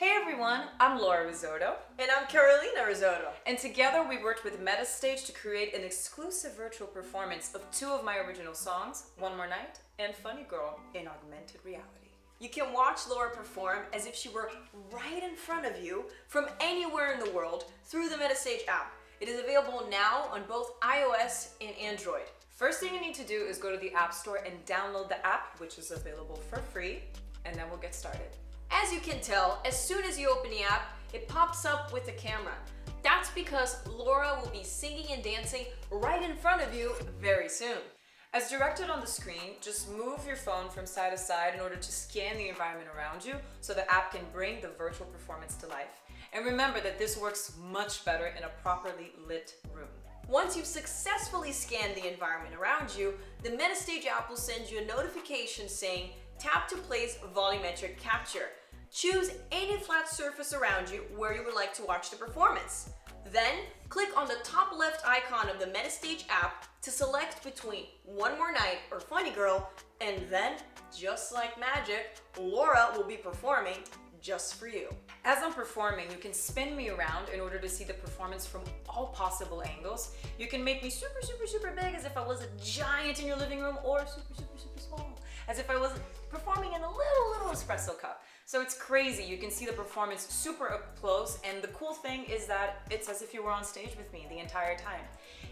Hey everyone, I'm Laura Rizzotto. And I'm Carolina Rizzotto. And together we worked with Metastage to create an exclusive virtual performance of two of my original songs, One More Night and Funny Girl, in augmented reality. You can watch Laura perform as if she were right in front of you from anywhere in the world through the Metastage app. It is available now on both iOS and Android. First thing you need to do is go to the App Store and download the app, which is available for free, and then we'll get started. As you can tell, as soon as you open the app, it pops up with the camera. That's because Laura will be singing and dancing right in front of you very soon. As directed on the screen, just move your phone from side to side in order to scan the environment around you so the app can bring the virtual performance to life. And remember that this works much better in a properly lit room. Once you've successfully scanned the environment around you, the Metastage app will send you a notification saying tap to place volumetric capture. Choose any flat surface around you where you would like to watch the performance. Then, click on the top left icon of the Metastage app to select between One More Night or Funny Girl, and then, just like magic, Laura will be performing just for you. As I'm performing, you can spin me around in order to see the performance from all possible angles. You can make me super, super, super big as if I was a giant in your living room or super, super, super small as if I was performing in a little, little espresso cup. So it's crazy. You can see the performance super up close. And the cool thing is that it's as if you were on stage with me the entire time.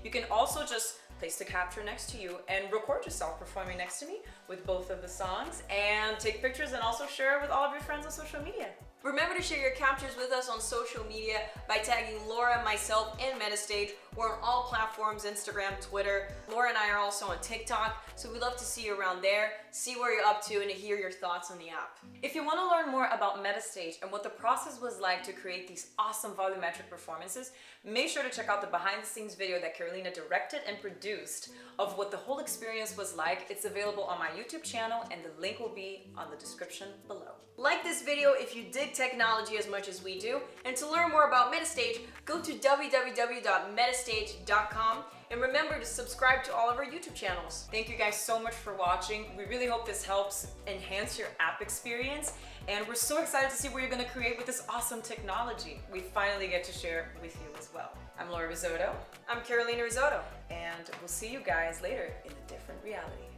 You can also just place the capture next to you and record yourself performing next to me with both of the songs and take pictures and also share with all of your friends on social media. Remember to share your captures with us on social media by tagging Laura, myself, and Metastage. We're on all platforms, Instagram, Twitter. Laura and I are also on TikTok, so we'd love to see you around there, see where you're up to, and to hear your thoughts on the app. If you want to learn more about Metastage and what the process was like to create these awesome volumetric performances, make sure to check out the behind the scenes video that Carolina directed and produced of what the whole experience was like. It's available on my YouTube channel and the link will be on the description below. Like this video if you technology as much as we do, and to learn more about Metastage, go to www.metastage.com and remember to subscribe to all of our YouTube channels. Thank you guys so much for watching. We really hope this helps enhance your app experience and we're so excited to see what you're gonna create with this awesome technology. We finally get to share with you as well. I'm Laura Rizzotto. I'm Carolina Rizzotto. And we'll see you guys later in a different reality.